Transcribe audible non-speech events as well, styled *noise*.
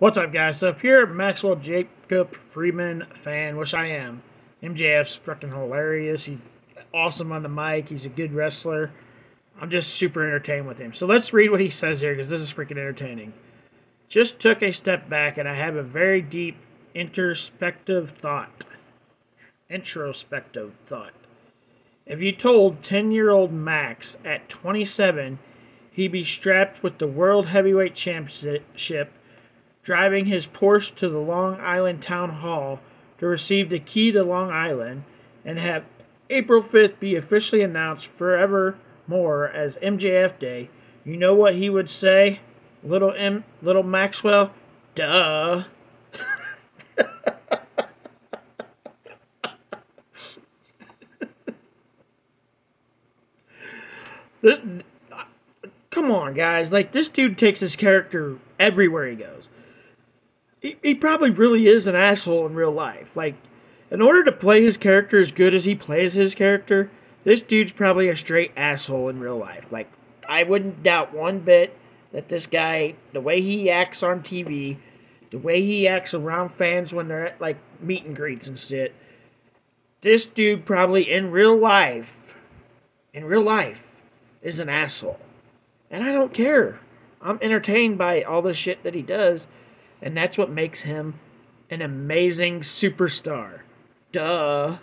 What's up, guys? So if you're a Maxwell Jacob Friedman fan, which I am, MJF's freaking hilarious. He's awesome on the mic. He's a good wrestler. I'm just super entertained with him. So let's read what he says here because this is freaking entertaining. Just took a step back and I have a very deep introspective thought. Introspective thought. If you told 10 year old Max at 27 he'd be strapped with the World Heavyweight Championship driving his Porsche to the Long Island Town Hall to receive the key to Long Island and have April 5th be officially announced forevermore as MJF Day, you know what he would say? Little M, little Maxwell, duh. *laughs* this uh, come on guys like this dude takes his character everywhere he goes he, he probably really is an asshole in real life. Like, in order to play his character as good as he plays his character, this dude's probably a straight asshole in real life. Like, I wouldn't doubt one bit that this guy, the way he acts on TV, the way he acts around fans when they're at like meet and greets and shit, this dude probably in real life, in real life, is an asshole. And I don't care. I'm entertained by all the shit that he does and that's what makes him an amazing superstar. Duh.